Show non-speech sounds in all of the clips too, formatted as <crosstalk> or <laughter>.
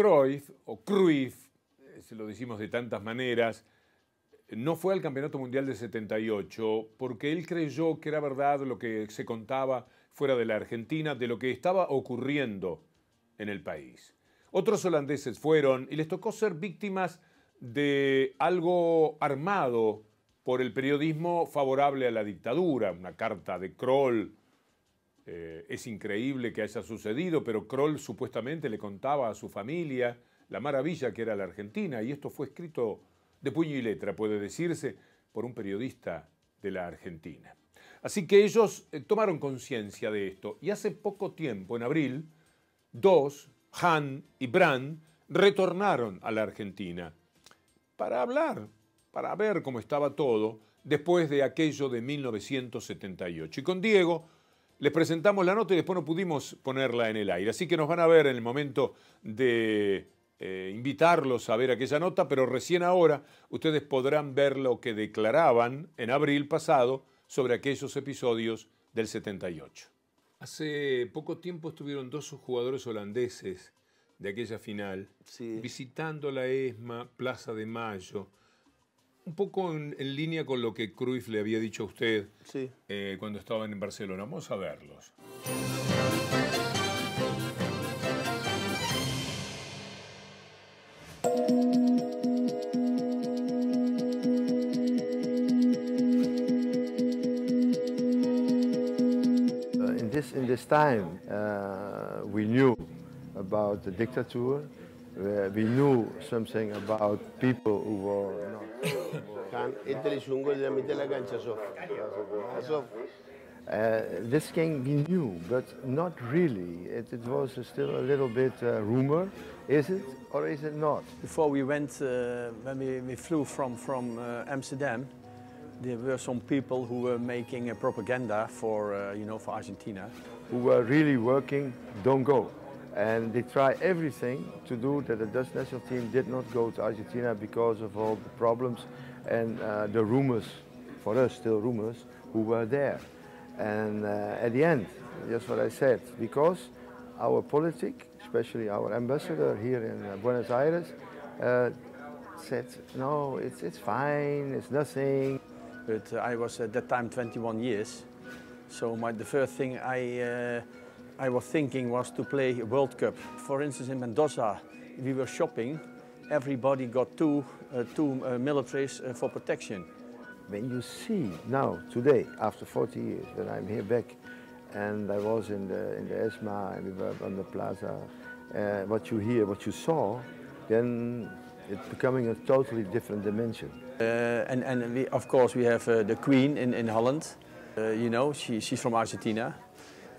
Cruyff, o Cruyff, eh, se lo decimos de tantas maneras, no fue al Campeonato Mundial de 78 porque él creyó que era verdad lo que se contaba fuera de la Argentina de lo que estaba ocurriendo en el país. Otros holandeses fueron y les tocó ser víctimas de algo armado por el periodismo favorable a la dictadura, una carta de Kroll. Eh, es increíble que haya sucedido, pero Kroll supuestamente le contaba a su familia la maravilla que era la Argentina, y esto fue escrito de puño y letra, puede decirse, por un periodista de la Argentina. Así que ellos eh, tomaron conciencia de esto, y hace poco tiempo, en abril, dos, Han y Brand, retornaron a la Argentina para hablar, para ver cómo estaba todo después de aquello de 1978. Y con Diego les presentamos la nota y después no pudimos ponerla en el aire. Así que nos van a ver en el momento de eh, invitarlos a ver aquella nota, pero recién ahora ustedes podrán ver lo que declaraban en abril pasado sobre aquellos episodios del 78. Hace poco tiempo estuvieron dos jugadores holandeses de aquella final, visitando la ESMA, Plaza de Mayo, un poco en, línea con lo que Cruyff le había dicho a usted eh, cuando estaban en Barcelona. Vamos a verlos. Uh, in this in this time, uh, we knew about the dictator. Uh, we knew something about people who were not. este hizo un gol de la mitad de la. Uh, this can be new, but not really. It, it was still a little bit uh, rumor. Is it or is it not? Before we went, uh, when we, we, flew from, from uh, Amsterdam, there were some people who were making a propaganda for, uh, you know, for Argentina. Who were really working, don't go. And they try everything to do that the Dutch national team did not go to Argentina because of all the problems and uh, the rumors, for us still rumors, who were there. And uh, at the end, that's what I said, because our politic, especially our ambassador here in uh, Buenos Aires, uh, said, no, it's, it's fine, it's nothing. But I was at that time 21 years, so my, the first thing I uh, I was thinking was to play a World Cup. For instance, in Mendoza, we were shopping. Everybody got two, uh, two uh, militaries uh, for protection. When you see now, today, after 40 years, that I'm here back, and I was in the, in the ESMA, and we were on the plaza, uh, what you hear, what you saw, then it's becoming a totally different dimension. Uh, and and we, of course, we have uh, the Queen in, in Holland. you know, she, she's from Argentina.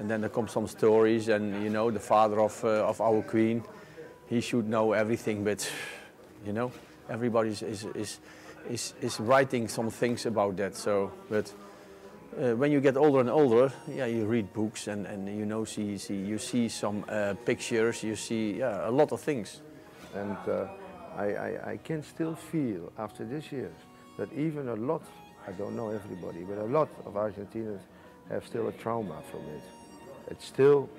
And then there come some stories, and you know, the father of, uh, of our queen, he should know everything, but you know, everybody is, is, is, is, writing some things about that. So, but uh, when you get older and older, yeah, you read books and, and you know, see, see, you see some uh, pictures, you see yeah, a lot of things. And uh, I, I, I can still feel after this year that even a lot, I don't know everybody, but a lot of Argentinians have still a trauma from it. It's still,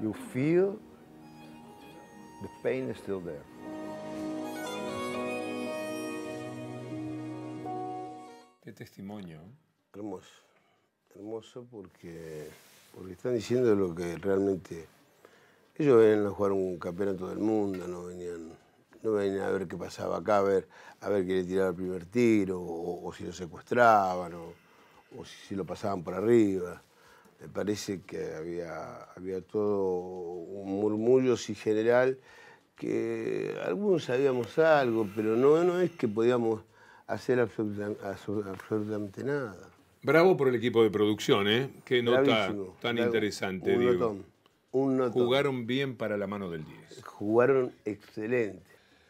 you feel the pain is still there. Qué testimonio. Hermoso, hermoso porque, porque están diciendo lo que realmente... Ellos venían a jugar un campeonato del mundo, no venían, no venían a ver qué pasaba acá, a ver, a ver quién le tiraba el primer tiro, o, si lo secuestraban, o, o si lo pasaban por arriba me parece que había, había todo un murmullo sí general que algunos sabíamos algo, pero no, no es que podíamos hacer absolutamente nada. Bravo por el equipo de producción, ¿eh? Qué nota tan interesante, un Un Jugaron bien para la mano del 10. Jugaron excelente.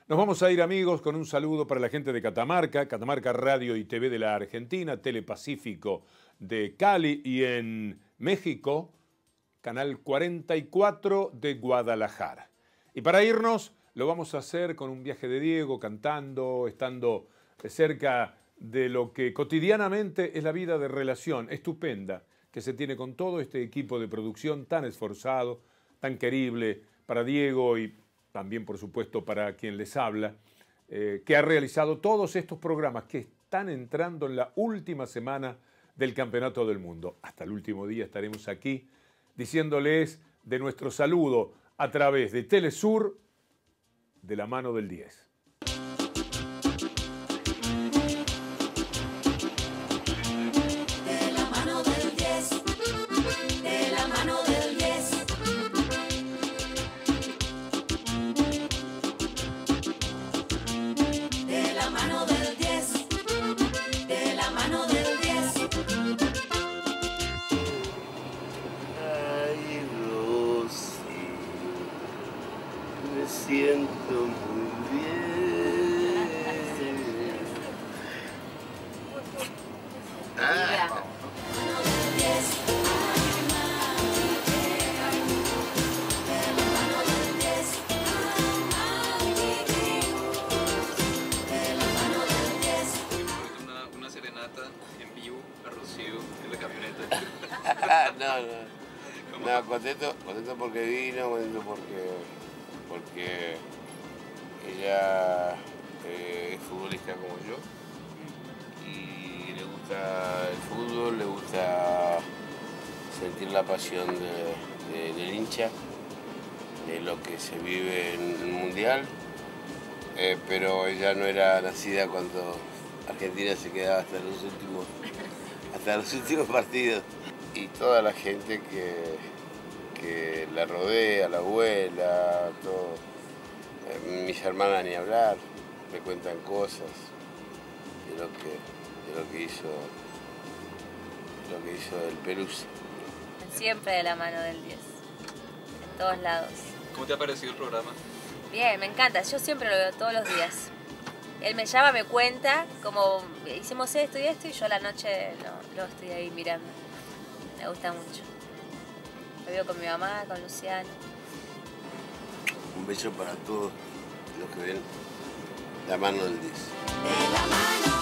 Nos vamos a ir, amigos, con un saludo para la gente de Catamarca, Catamarca Radio y TV de la Argentina, Telepacífico de Cali y en México, Canal 44 de Guadalajara. Y para irnos, lo vamos a hacer con un viaje de Diego, cantando, estando cerca de lo que cotidianamente es la vida de relación estupenda que se tiene con todo este equipo de producción tan esforzado, tan querible para Diego y también por supuesto para quien les habla, eh, que ha realizado todos estos programas que están entrando en la última semana del Campeonato del Mundo. Hasta el último día estaremos aquí diciéndoles de nuestro saludo a través de Telesur de la mano del 10. Siento muy bien. Ah, una, una serenata en vivo a Rocío en la camioneta. <laughs> no, no. No, contento, contento porque vino, contento porque, porque ella eh, es futbolista como yo y le gusta el fútbol, le gusta sentir la pasión de- de- del hincha, de lo que se vive en el mundial, eh, pero ella no era nacida cuando Argentina se quedaba hasta los últimos, <laughs> hasta los últimos partidos. Y toda la gente que, que la rodea, la abuela, todo. Eh, mis hermanas ni hablar, me cuentan cosas de lo que, de lo que hizo lo que hizo el Pelusa. Siempre de la mano del 10. En todos lados. ¿Cómo te ha parecido el programa? Bien, me encanta. Yo siempre lo veo todos los días. Él me llama, me cuenta, como hicimos esto y esto, y yo a la noche lo, lo estoy ahí mirando. Me gusta mucho. Veo con mi mamá, con Luciano. Un beso para todos los que ven la mano del 10. De la mano